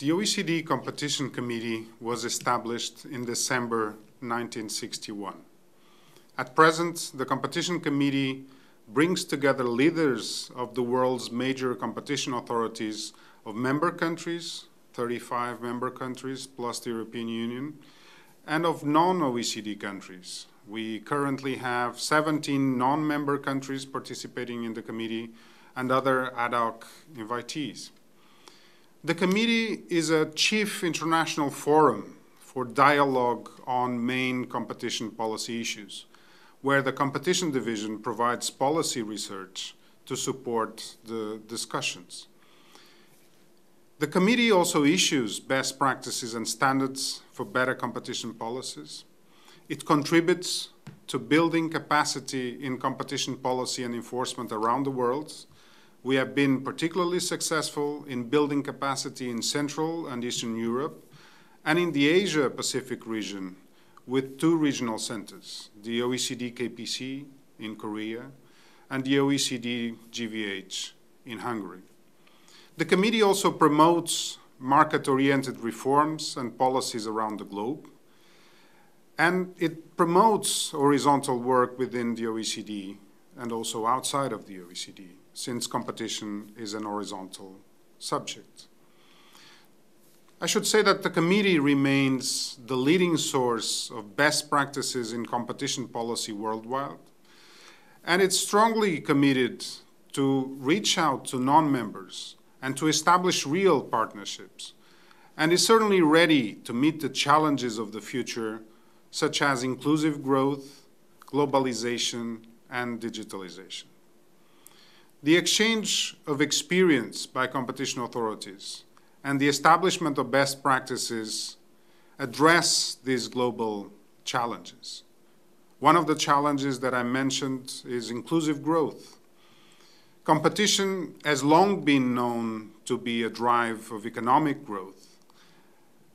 The OECD Competition Committee was established in December 1961. At present, the Competition Committee brings together leaders of the world's major competition authorities of member countries, 35 member countries plus the European Union, and of non-OECD countries. We currently have 17 non-member countries participating in the committee and other ad hoc invitees. The committee is a chief international forum for dialogue on main competition policy issues, where the competition division provides policy research to support the discussions. The committee also issues best practices and standards for better competition policies. It contributes to building capacity in competition policy and enforcement around the world. We have been particularly successful in building capacity in Central and Eastern Europe and in the Asia-Pacific region with two regional centers, the OECD KPC in Korea and the OECD GVH in Hungary. The committee also promotes market-oriented reforms and policies around the globe, and it promotes horizontal work within the OECD and also outside of the OECD, since competition is an horizontal subject. I should say that the committee remains the leading source of best practices in competition policy worldwide, and it's strongly committed to reach out to non-members and to establish real partnerships, and is certainly ready to meet the challenges of the future, such as inclusive growth, globalization, and digitalization. The exchange of experience by competition authorities and the establishment of best practices address these global challenges. One of the challenges that I mentioned is inclusive growth. Competition has long been known to be a drive of economic growth,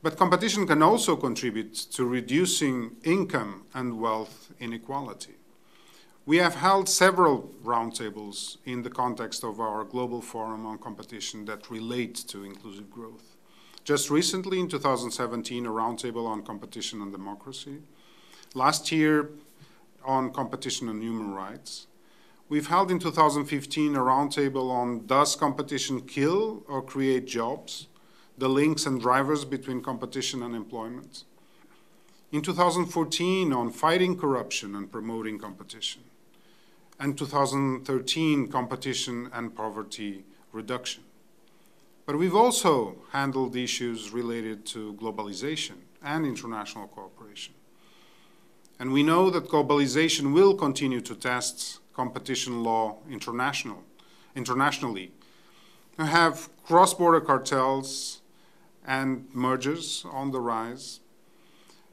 but competition can also contribute to reducing income and wealth inequality. We have held several roundtables in the context of our Global Forum on Competition that relate to inclusive growth. Just recently, in 2017, a roundtable on competition and democracy. Last year, on competition and human rights. We've held in 2015 a roundtable on does competition kill or create jobs, the links and drivers between competition and employment. In 2014 on fighting corruption and promoting competition. And 2013 competition and poverty reduction. But we've also handled issues related to globalization and international cooperation. And we know that globalization will continue to test competition law international, internationally. We have cross-border cartels and mergers on the rise.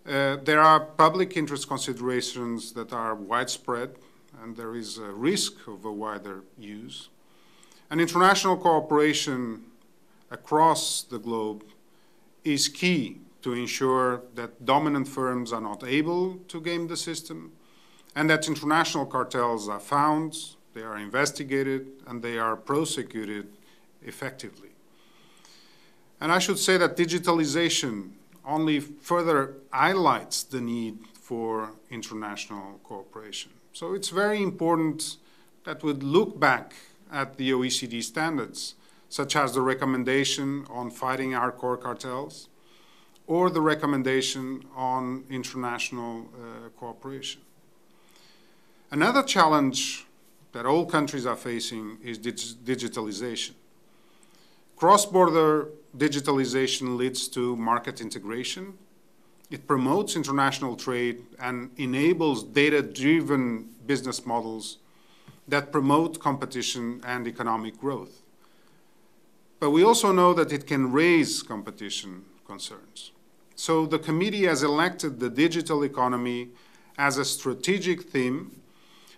Uh, there are public interest considerations that are widespread, and there is a risk of a wider use. And international cooperation across the globe is key to ensure that dominant firms are not able to game the system and that international cartels are found, they are investigated, and they are prosecuted effectively. And I should say that digitalization only further highlights the need for international cooperation. So it's very important that we look back at the OECD standards, such as the recommendation on fighting hardcore cartels or the recommendation on international uh, cooperation. Another challenge that all countries are facing is dig digitalization. Cross-border digitalization leads to market integration. It promotes international trade and enables data-driven business models that promote competition and economic growth. But we also know that it can raise competition concerns. So the committee has elected the digital economy as a strategic theme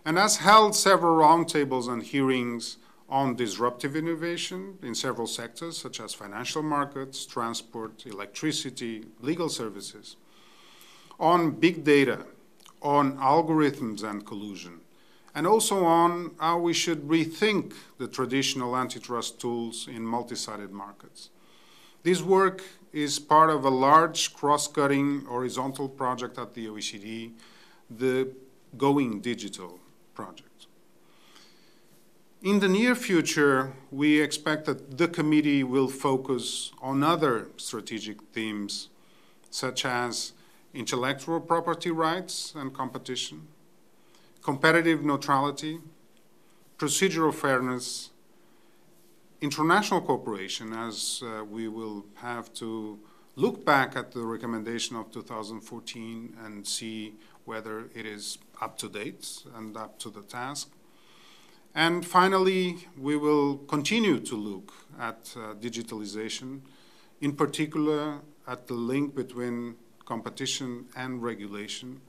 and has held several roundtables and hearings on disruptive innovation in several sectors, such as financial markets, transport, electricity, legal services, on big data, on algorithms and collusion, and also on how we should rethink the traditional antitrust tools in multi-sided markets. This work is part of a large cross-cutting horizontal project at the OECD, the Going Digital project. In the near future, we expect that the committee will focus on other strategic themes, such as intellectual property rights and competition, competitive neutrality, procedural fairness, international cooperation, as uh, we will have to look back at the recommendation of 2014 and see whether it is up to date and up to the task. And finally, we will continue to look at uh, digitalization, in particular at the link between competition and regulation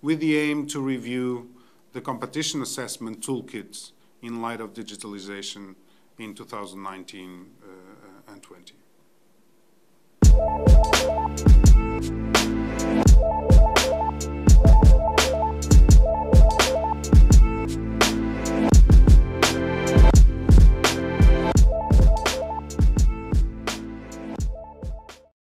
with the aim to review the competition assessment toolkits in light of digitalization in 2019 uh, and 20.